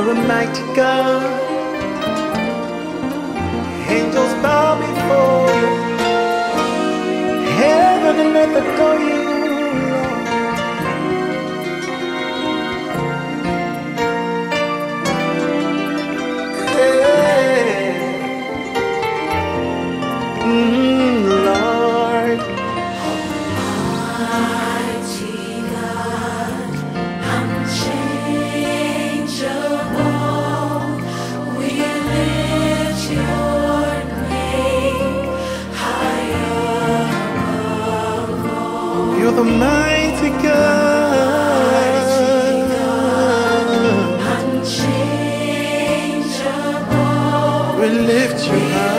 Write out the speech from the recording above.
mighty God. Angels bow before you. Heaven and earth adore you. All. You're the mighty God. Unchangeable, We lift you high.